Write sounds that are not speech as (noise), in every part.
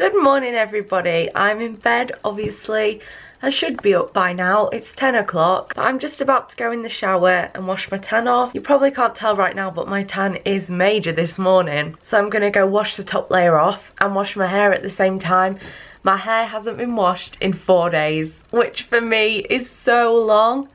Good morning everybody. I'm in bed obviously. I should be up by now. It's 10 o'clock. I'm just about to go in the shower and wash my tan off. You probably can't tell right now, but my tan is major this morning. So I'm going to go wash the top layer off and wash my hair at the same time. My hair hasn't been washed in four days, which for me is so long.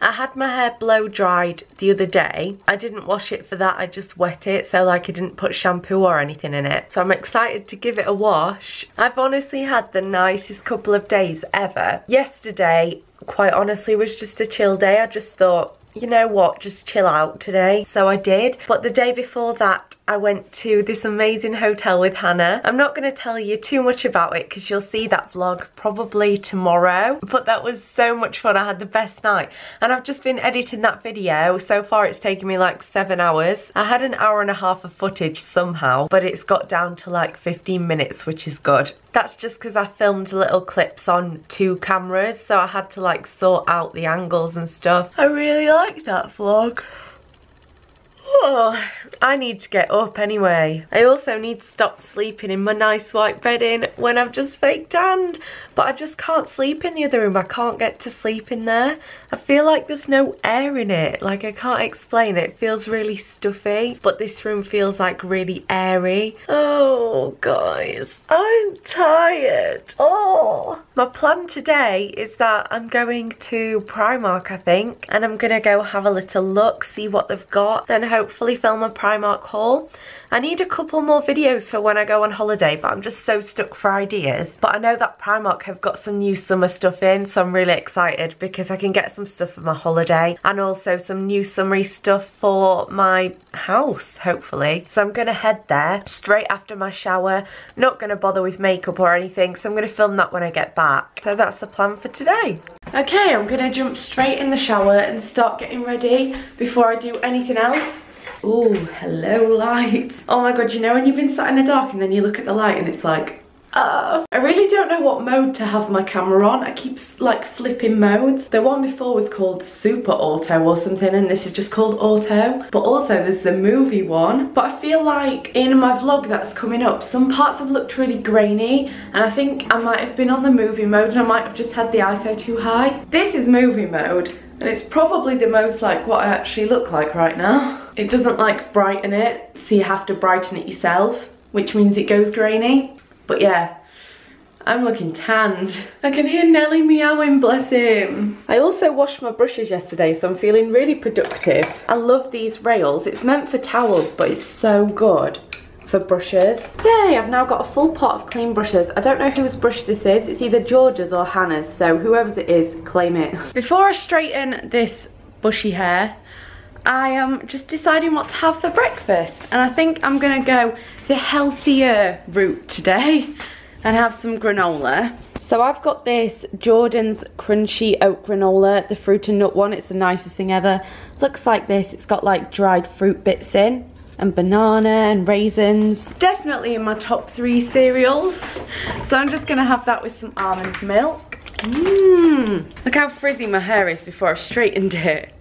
I had my hair blow dried the other day. I didn't wash it for that, I just wet it, so like I didn't put shampoo or anything in it. So I'm excited to give it a wash. I've honestly had the nicest couple of days ever. Yesterday, quite honestly, was just a chill day. I just thought, you know what, just chill out today. So I did. But the day before that, I went to this amazing hotel with Hannah. I'm not going to tell you too much about it because you'll see that vlog probably tomorrow. But that was so much fun. I had the best night. And I've just been editing that video. So far it's taken me like seven hours. I had an hour and a half of footage somehow, but it's got down to like 15 minutes, which is good. That's just because I filmed little clips on two cameras, so I had to like sort out the angles and stuff. I really like that vlog. Oh, I need to get up anyway. I also need to stop sleeping in my nice white bedding when I've just fake tanned. But I just can't sleep in the other room. I can't get to sleep in there. I feel like there's no air in it. Like I can't explain it. It feels really stuffy. But this room feels like really airy. Oh, guys. I'm tired. Oh. My plan today is that I'm going to Primark, I think. And I'm going to go have a little look, see what they've got. Then hopefully film a Primark haul. I need a couple more videos for when I go on holiday, but I'm just so stuck for ideas. But I know that Primark have got some new summer stuff in, so I'm really excited because I can get some stuff for my holiday and also some new summery stuff for my house, hopefully. So I'm gonna head there straight after my shower. Not gonna bother with makeup or anything, so I'm gonna film that when I get back. So that's the plan for today. Okay, I'm gonna jump straight in the shower and start getting ready before I do anything else. Oh, hello light. (laughs) Oh my god, you know when you've been sat in the dark and then you look at the light and it's like, uh, I really don't know what mode to have my camera on. I keep like flipping modes. The one before was called Super Auto or something and this is just called Auto. But also there's the movie one. But I feel like in my vlog that's coming up, some parts have looked really grainy and I think I might have been on the movie mode and I might have just had the ISO too high. This is movie mode and it's probably the most like what I actually look like right now. It doesn't like brighten it, so you have to brighten it yourself, which means it goes grainy. But yeah, I'm looking tanned. I can hear Nelly meowing, bless him. I also washed my brushes yesterday, so I'm feeling really productive. I love these rails. It's meant for towels, but it's so good for brushes. Yay, I've now got a full pot of clean brushes. I don't know whose brush this is. It's either George's or Hannah's, so whoever's it is, claim it. (laughs) Before I straighten this bushy hair, I am just deciding what to have for breakfast. And I think I'm gonna go the healthier route today (laughs) and have some granola. So I've got this Jordan's Crunchy Oat Granola, the fruit and nut one. It's the nicest thing ever. Looks like this. It's got like dried fruit bits in and banana and raisins. Definitely in my top three cereals. So I'm just gonna have that with some almond milk. Mmm. Look how frizzy my hair is before I've straightened it.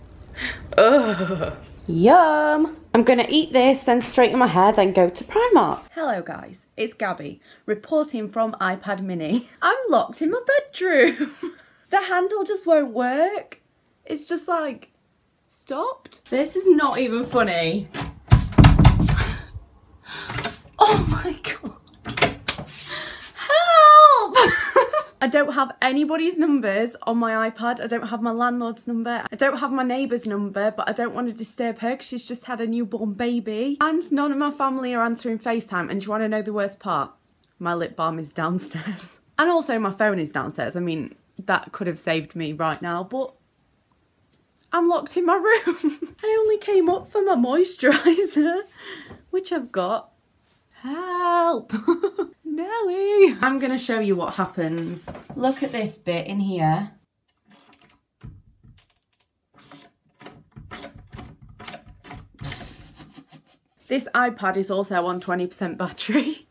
Ugh. Yum! I'm gonna eat this, then straighten my hair, then go to Primark. Hello guys, it's Gabby, reporting from iPad mini. I'm locked in my bedroom. (laughs) the handle just won't work. It's just like, stopped. This is not even funny. (gasps) Oh my god. Help! (laughs) I don't have anybody's numbers on my iPad. I don't have my landlord's number. I don't have my neighbour's number, but I don't want to disturb her because she's just had a newborn baby. And none of my family are answering FaceTime. And do you want to know the worst part? My lip balm is downstairs. (laughs) And also my phone is downstairs. I mean, that could have saved me right now, but I'm locked in my room. (laughs) I only came up for my moisturiser, which I've got. Help! (laughs) Nelly! I'm gonna show you what happens. Look at this bit in here. This iPad is also on 20% battery.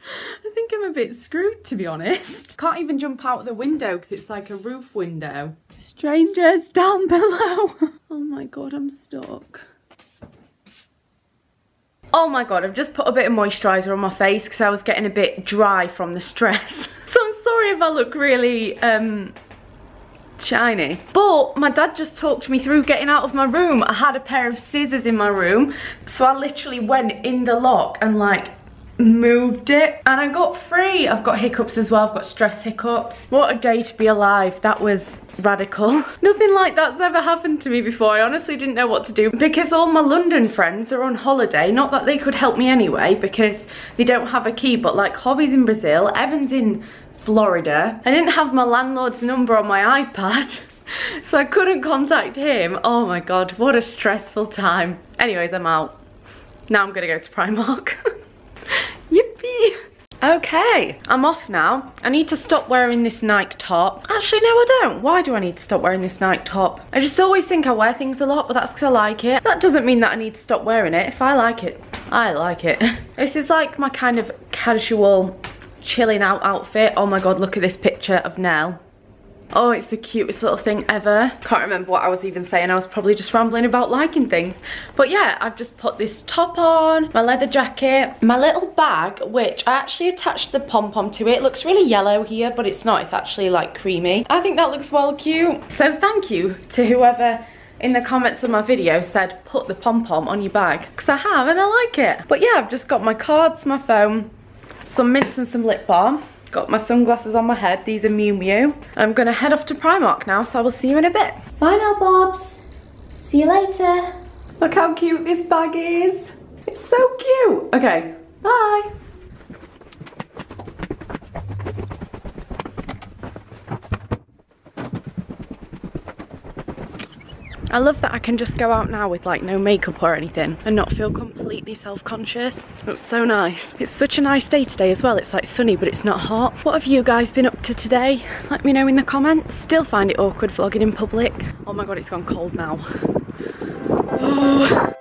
(laughs) I think I'm a bit screwed to be honest. Can't even jump out the window because it's like a roof window. Strangers down below. (laughs) oh my god, I'm stuck. Oh my god, I've just put a bit of moisturiser on my face because I was getting a bit dry from the stress. (laughs) so I'm sorry if I look really um, shiny. But my dad just talked me through getting out of my room. I had a pair of scissors in my room. So I literally went in the lock and like moved it and I got free. I've got hiccups as well, I've got stress hiccups. What a day to be alive, that was radical. (laughs) Nothing like that's ever happened to me before. I honestly didn't know what to do because all my London friends are on holiday. Not that they could help me anyway because they don't have a key, but like Hobby's in Brazil, Evan's in Florida. I didn't have my landlord's number on my iPad. (laughs) So I couldn't contact him. Oh my god, what a stressful time. Anyways, I'm out. Now I'm gonna go to Primark. (laughs) (laughs) Yippee! Okay, I'm off now. I need to stop wearing this Nike top. Actually, no, I don't. Why do I need to stop wearing this Nike top? I just always think I wear things a lot, but that's because I like it. That doesn't mean that I need to stop wearing it. If I like it, I like it. (laughs) This is like my kind of casual chilling out outfit. Oh my god, look at this picture of Nell. Oh, it's the cutest little thing ever. Can't remember what I was even saying. I was probably just rambling about liking things. But yeah, I've just put this top on, my leather jacket, my little bag, which I actually attached the pom-pom to it. it. looks really yellow here, but it's not. It's actually like creamy. I think that looks well cute. So thank you to whoever in the comments of my video said put the pom-pom on your bag because I have and I like it. But yeah, I've just got my cards, my phone, some mints and some lip balm. Got my sunglasses on my head. These are Miu Miu. I'm gonna head off to Primark now, so I will see you in a bit. Bye now, Bobs. See you later. Look how cute this bag is. It's so cute. Okay, bye. I love that I can just go out now with like no makeup or anything and not feel completely self-conscious. It's so nice. It's such a nice day today as well. It's like sunny but it's not hot. What have you guys been up to today? Let me know in the comments. Still find it awkward vlogging in public. Oh my god, it's gone cold now. Oh.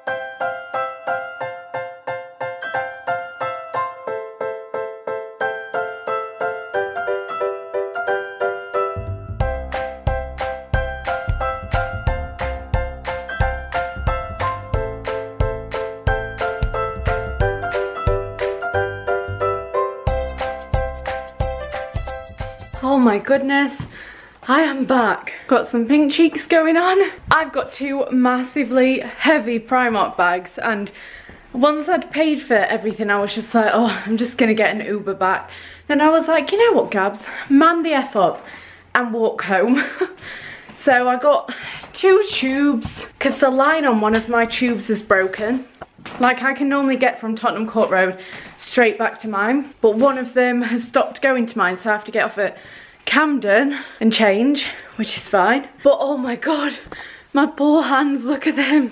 My goodness. I am back. Got some pink cheeks going on. I've got two massively heavy Primark bags and once I'd paid for everything, I was just like, oh, I'm just gonna get an Uber back. Then I was like, you know what, Gabs? Man the F up and walk home. (laughs) so I got two tubes because the line on one of my tubes is broken like I can normally get from Tottenham Court Road straight back to mine but one of them has stopped going to mine so I have to get off at Camden and change which is fine. But oh my god my poor hands look at them.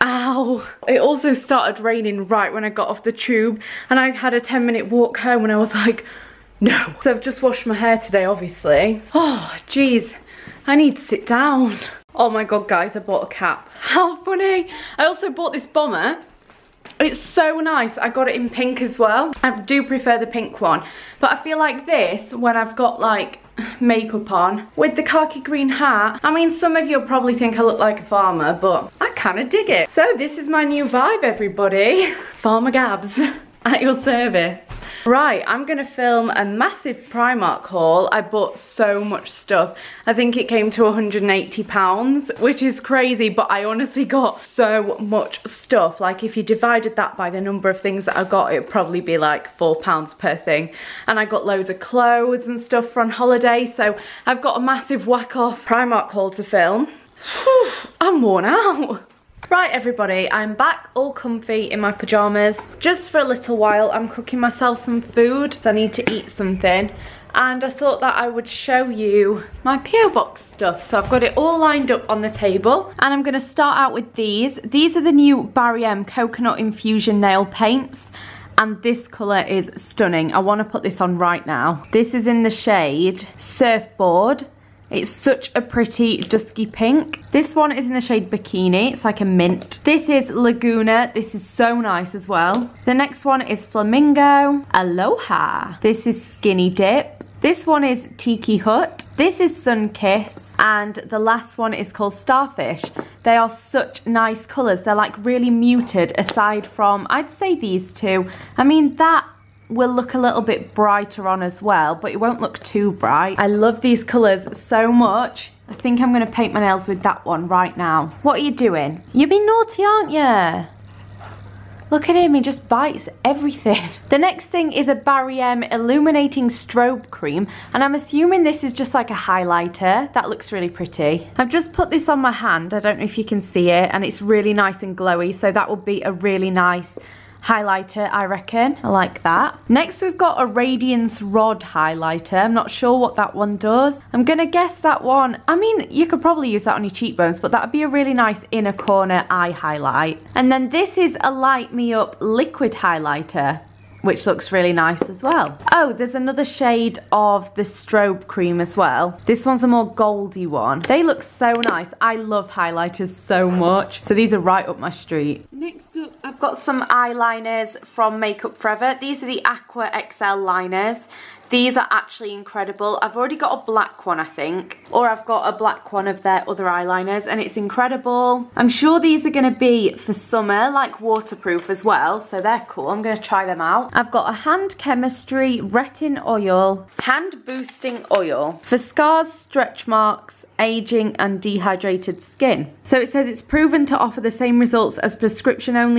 Ow. It also started raining right when I got off the tube and I had a 10 minute walk home and I was like no. So I've just washed my hair today obviously. Oh geez I need to sit down. Oh my god guys, I bought a cap. How funny. I also bought this bomber. It's so nice. I got it in pink as well. I do prefer the pink one. But I feel like this, when I've got like makeup on, with the khaki green hat, I mean some of you'll probably think I look like a farmer, but I kind of dig it. So this is my new vibe everybody. (laughs) Farmer Gabs (laughs) at your service. Right, I'm gonna film a massive Primark haul. I bought so much stuff. I think it came to 180 pounds, which is crazy, but I honestly got so much stuff. Like if you divided that by the number of things that I got, it'd probably be like four pounds per thing. And I got loads of clothes and stuff for on holiday, so I've got a massive whack off Primark haul to film. I'm worn out. Right everybody, I'm back all comfy in my pyjamas. Just for a little while, I'm cooking myself some food. I need to eat something. And I thought that I would show you my P.O. Box stuff. So I've got it all lined up on the table. And I'm gonna start out with these. These are the new Barry M Coconut Infusion Nail Paints and this colour is stunning. I want to put this on right now. This is in the shade Surfboard it's such a pretty dusky pink. This one is in the shade Bikini. It's like a mint. This is Laguna. This is so nice as well. The next one is Flamingo. Aloha. This is Skinny Dip. This one is Tiki Hut. This is Sun Kiss. And the last one is called Starfish. They are such nice colours. They're like really muted aside from, I'd say these two. I mean, that will look a little bit brighter on as well, but it won't look too bright. I love these colours so much. I think I'm going to paint my nails with that one right now. What are you doing? You're being naughty, aren't you? Look at him, he just bites everything. (laughs) The next thing is a Barry M Illuminating Strobe Cream, and I'm assuming this is just like a highlighter. That looks really pretty. I've just put this on my hand, I don't know if you can see it, and it's really nice and glowy, so that will be a really nice highlighter, I reckon. I like that. Next, we've got a Radiance Rod highlighter. I'm not sure what that one does. I'm gonna guess that one, I mean, you could probably use that on your cheekbones, but that would be a really nice inner corner eye highlight. And then this is a Light Me Up liquid highlighter which looks really nice as well. Oh, there's another shade of the strobe cream as well. This one's a more goldy one. They look so nice. I love highlighters so much. So these are right up my street. Next I've got some eyeliners from Makeup Forever. These are the Aqua XL liners. These are actually incredible. I've already got a black one, I think, or I've got a black one of their other eyeliners and it's incredible. I'm sure these are gonna be for summer, like waterproof as well, so they're cool. I'm gonna try them out. I've got a Hand Chemistry Retin Oil, Hand Boosting Oil for scars, stretch marks, aging and dehydrated skin. So it says it's proven to offer the same results as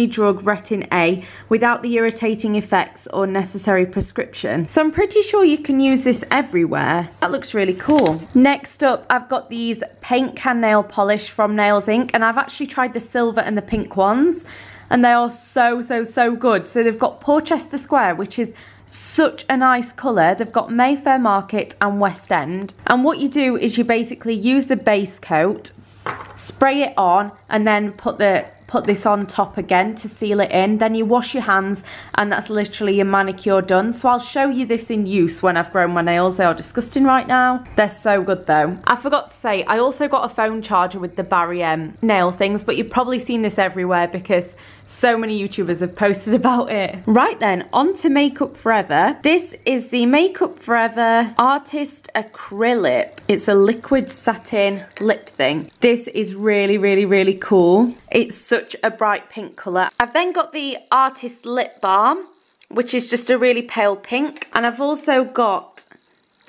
drug Retin A without the irritating effects or necessary prescription. So I'm pretty sure you can use this everywhere. That looks really cool. Next up, I've got these paint can nail polish from Nails Inc. And I've actually tried the silver and the pink ones. And they are so, so, so good. So they've got Porchester Square, which is such a nice colour. They've got Mayfair Market and West End. And what you do is you basically use the base coat, spray it on, and then put the put this on top again to seal it in. Then you wash your hands and that's literally your manicure done. So I'll show you this in use when I've grown my nails. They are disgusting right now. They're so good though. I forgot to say, I also got a phone charger with the Barry M nail things, but you've probably seen this everywhere because so many YouTubers have posted (laughs) about it. Right then, on to Makeup Forever. This is the Makeup Forever Artist Acrylic. It's a liquid satin lip thing. This is really, really, really cool. It's such a bright pink colour. I've then got the Artist Lip Balm, which is just a really pale pink. And I've also got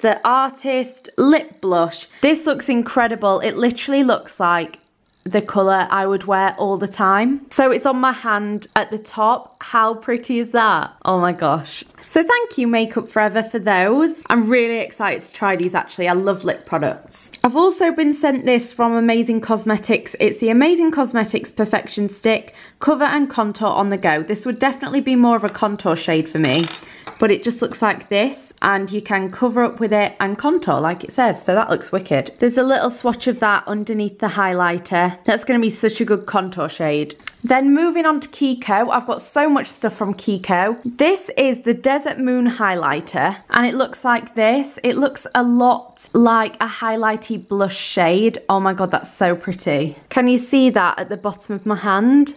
the Artist Lip Blush. This looks incredible. It literally looks like the colour I would wear all the time. So it's on my hand at the top. How pretty is that? Oh my gosh. So thank you Makeup Forever for those. I'm really excited to try these actually. I love lip products. I've also been sent this from Amazing Cosmetics. It's the Amazing Cosmetics Perfection Stick Cover and Contour on the Go. This would definitely be more of a contour shade for me but it just looks like this and you can cover up with it and contour like it says so that looks wicked there's a little swatch of that underneath the highlighter that's going to be such a good contour shade then moving on to Kiko, I've got so much stuff from Kiko. This is the Desert Moon highlighter and it looks like this. It looks a lot like a highlighty blush shade. Oh my god, that's so pretty. Can you see that at the bottom of my hand?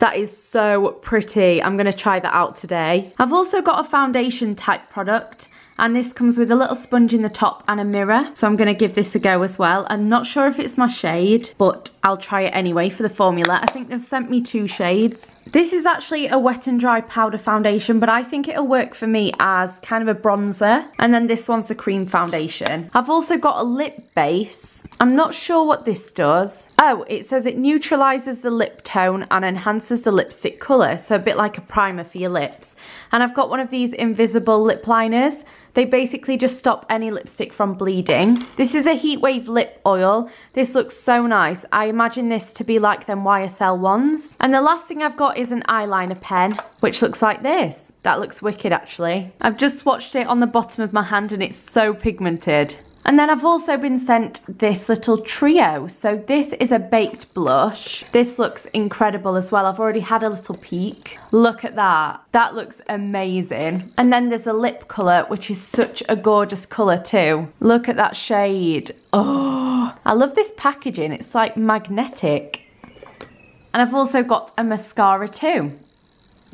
That is so pretty. I'm going to try that out today. I've also got a foundation type product and this comes with a little sponge in the top and a mirror. So I'm going to give this a go as well. I'm not sure if it's my shade but I'll try it anyway for the formula. I think they've sent me two shades. This is actually a wet and dry powder foundation but I think it'll work for me as kind of a bronzer. And then this one's the cream foundation. I've also got a lip base. I'm not sure what this does oh it says it neutralizes the lip tone and enhances the lipstick color so a bit like a primer for your lips and I've got one of these invisible lip liners they basically just stop any lipstick from bleeding. This is a Heatwave lip oil. This looks so nice. I imagine this to be like them YSL ones. And the last thing I've got is an eyeliner pen, which looks like this. That looks wicked actually. I've just swatched it on the bottom of my hand and it's so pigmented. And then I've also been sent this little trio. So this is a baked blush. This looks incredible as well. I've already had a little peek. Look at that. That looks amazing. And then there's a lip colour, which is such a gorgeous colour too. Look at that shade. Oh, I love this packaging. It's like magnetic. And I've also got a mascara too.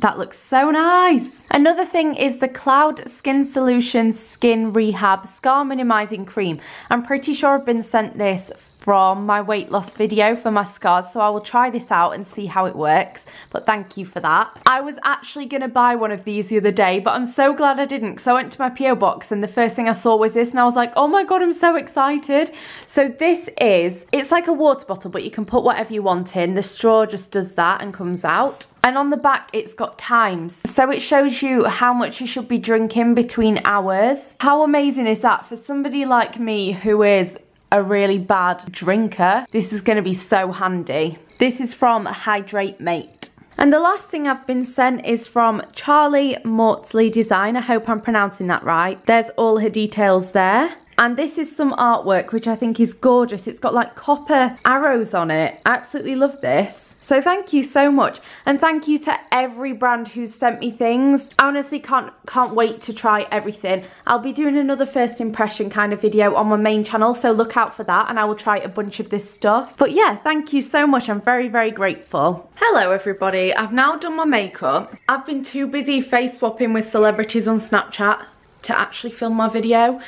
That looks so nice. Another thing is the Cloud Skin Solutions Skin Rehab Scar Minimizing Cream. I'm pretty sure I've been sent this from my weight loss video for my scars so I will try this out and see how it works but thank you for that. I was actually going to buy one of these the other day but I'm so glad I didn't because I went to my PO box and the first thing I saw was this and I was like oh my god I'm so excited. So this is, it's like a water bottle but you can put whatever you want in. The straw just does that and comes out. And on the back, it's got times. So it shows you how much you should be drinking between hours. How amazing is that for somebody like me who is a really bad drinker, this is gonna be so handy. This is from Hydrate Mate. And the last thing I've been sent is from Charlie Mortley Design. I hope I'm pronouncing that right. There's all her details there. And this is some artwork which I think is gorgeous. It's got like copper arrows on it. Absolutely love this. So thank you so much. And thank you to every brand who's sent me things. I honestly can't, can't wait to try everything. I'll be doing another first impression kind of video on my main channel. So look out for that and I will try a bunch of this stuff. But yeah, thank you so much. I'm very, very grateful. Hello everybody. I've now done my makeup. I've been too busy face swapping with celebrities on Snapchat to actually film my video.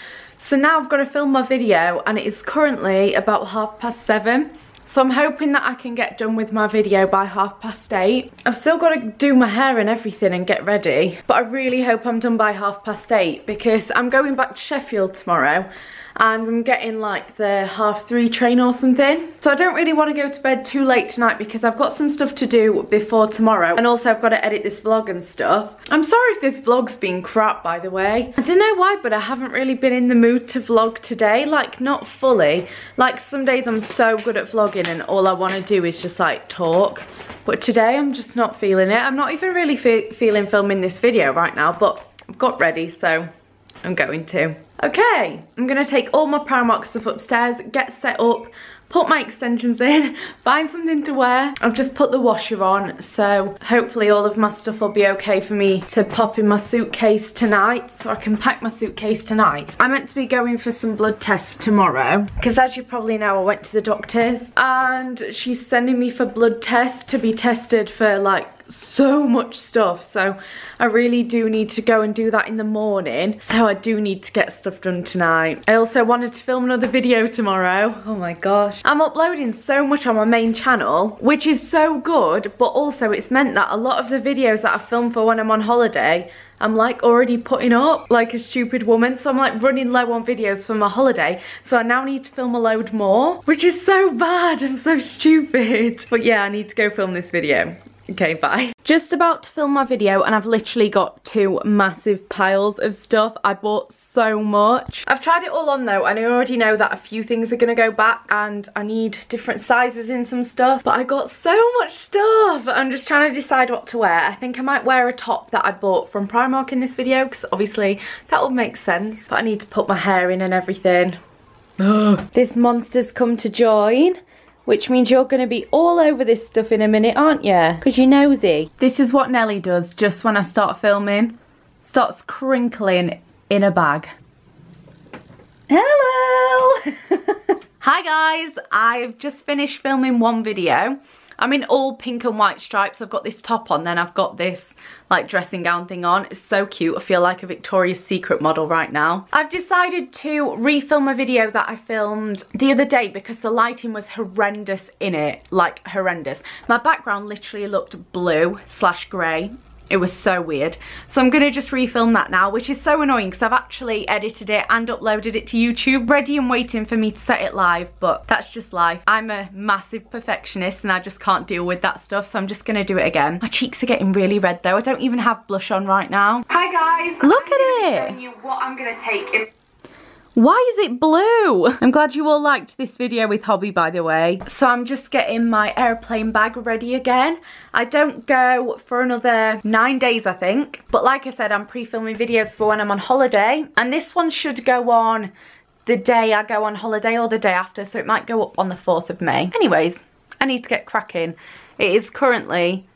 So now I've got to film my video and it is currently about half past seven. So I'm hoping that I can get done with my video by half past eight. I've still got to do my hair and everything and get ready. But I really hope I'm done by half past eight because I'm going back to Sheffield tomorrow and I'm getting like the half three train or something. So I don't really want to go to bed too late tonight because I've got some stuff to do before tomorrow and also I've got to edit this vlog and stuff. I'm sorry if this vlog's been crap by the way. I don't know why but I haven't really been in the mood to vlog today, like not fully. Like some days I'm so good at vlogging and all I want to do is just like talk. But today I'm just not feeling it. I'm not even really fe feeling filming this video right now but I've got ready so I'm going to. Okay, I'm gonna take all my Primark stuff upstairs, get set up, put my extensions in, (laughs) find something to wear. I've just put the washer on, so hopefully all of my stuff will be okay for me to pop in my suitcase tonight, so I can pack my suitcase tonight. I'm meant to be going for some blood tests tomorrow, because as you probably know, I went to the doctor's, and she's sending me for blood tests to be tested for like so much stuff so I really do need to go and do that in the morning so I do need to get stuff done tonight I also wanted to film another video tomorrow oh my gosh I'm uploading so much on my main channel which is so good but also it's meant that a lot of the videos that I film for when I'm on holiday I'm like already putting up like a stupid woman. So I'm like running low on videos for my holiday. So I now need to film a load more, which is so bad. I'm so stupid. But yeah, I need to go film this video. Okay, bye. Just about to film my video and I've literally got two massive piles of stuff. I bought so much. I've tried it all on though and I already know that a few things are gonna go back and I need different sizes in some stuff. But I got so much stuff. I'm just trying to decide what to wear. I think I might wear a top that I bought from Primark in this video because obviously that would make sense. But I need to put my hair in and everything. (gasps) this monster's come to join which means you're going to be all over this stuff in a minute, aren't you? Because you're nosy. This is what Nelly does just when I start filming. Starts crinkling in a bag. Hello! (laughs) Hi guys, I've just finished filming one video. I'm in all pink and white stripes. I've got this top on, then I've got this like dressing gown thing on. It's so cute. I feel like a Victoria's Secret model right now. I've decided to refilm a video that I filmed the other day because the lighting was horrendous in it, like horrendous. My background literally looked blue slash grey it was so weird. So I'm going to just refilm that now, which is so annoying because I've actually edited it and uploaded it to YouTube, ready and waiting for me to set it live, but that's just life. I'm a massive perfectionist and I just can't deal with that stuff, so I'm just going to do it again. My cheeks are getting really red though. I don't even have blush on right now. Hi guys! Look I'm at it! showing you what I'm going to take why is it blue? I'm glad you all liked this video with Hobby, by the way. So I'm just getting my airplane bag ready again. I don't go for another nine days, I think. But like I said, I'm pre-filming videos for when I'm on holiday. And this one should go on the day I go on holiday or the day after. So it might go up on the 4th of May. Anyways, I need to get cracking. It is currently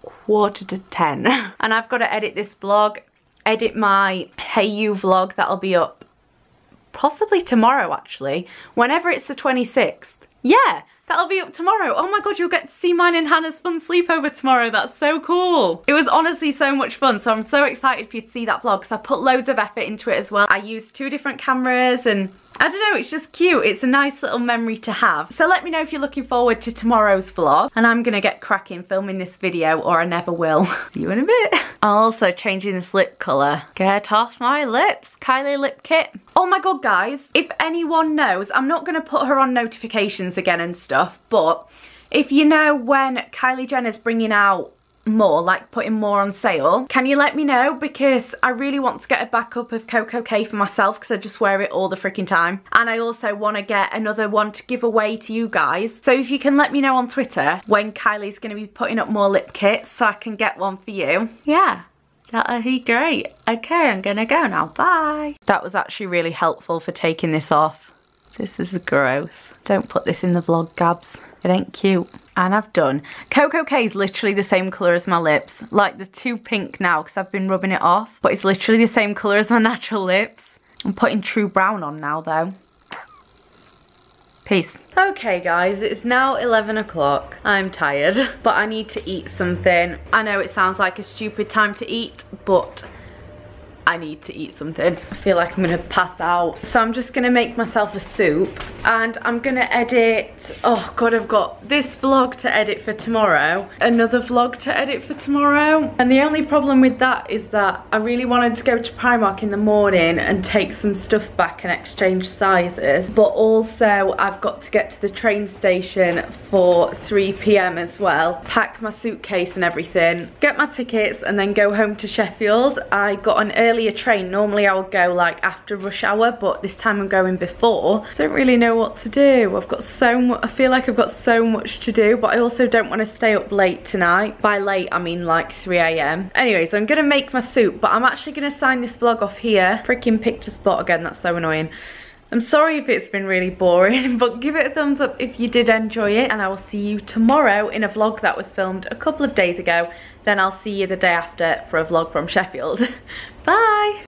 quarter to 10. (laughs) and I've got to edit this vlog, edit my Hey You vlog that'll be up possibly tomorrow actually, whenever it's the 26th. Yeah, That'll be up tomorrow. Oh my god, you'll get to see mine and Hannah's fun sleepover tomorrow. That's so cool. It was honestly so much fun. So I'm so excited for you to see that vlog because I put loads of effort into it as well. I used two different cameras and I don't know, it's just cute. It's a nice little memory to have. So let me know if you're looking forward to tomorrow's vlog. And I'm gonna get cracking filming this video or I never will. See (laughs) you in a bit. I'm also changing this lip colour. Get off my lips. Kylie Lip Kit. Oh my god, guys. If anyone knows, I'm not gonna put her on notifications again and stuff, but if you know when Kylie Jenner's bringing out more, like putting more on sale, can you let me know? Because I really want to get a backup of Koko K for myself because I just wear it all the freaking time. And I also want to get another one to give away to you guys. So if you can let me know on Twitter when Kylie's going to be putting up more lip kits so I can get one for you. Yeah. That'll be great. Okay, I'm gonna go now. Bye. That was actually really helpful for taking this off. This is gross. Don't put this in the vlog, Gabs. It ain't cute. And I've done. Koko K is literally the same colour as my lips. Like, the too pink now because I've been rubbing it off. But it's literally the same colour as my (laughs) natural lips. I'm putting True Brown on now, though. Peace. Okay guys, it's now 11 o'clock. I'm tired, (laughs) but I need to eat something. I know it sounds like a stupid time to eat, but I need to eat something. I feel like I'm gonna pass out. So I'm just gonna make myself a soup and I'm gonna edit, oh God, I've got this vlog to edit for tomorrow, another vlog to edit for tomorrow. And the only problem with that is that I really wanted to go to Primark in the morning and take some stuff back and exchange sizes. But also I've got to get to the train station for 3 p.m. as well, pack my suitcase and everything, get my tickets and then go home to Sheffield. I got an early earlier train. Normally I would go like after rush hour, but this time I'm going before. I don't really know what to do. I've got so much, I feel like I've got so much to do, but I also don't want to stay up late tonight. By late, I mean like 3 a.m. Anyways, I'm gonna make my soup, but I'm actually gonna sign this vlog off here. Freaking a spot again, that's so annoying. I'm sorry if it's been really boring, (laughs) but give it a thumbs up if you did enjoy it. And I will see you tomorrow in a vlog that was filmed a couple of days ago. Then I'll see you the day after for a vlog from Sheffield. (laughs) Bye!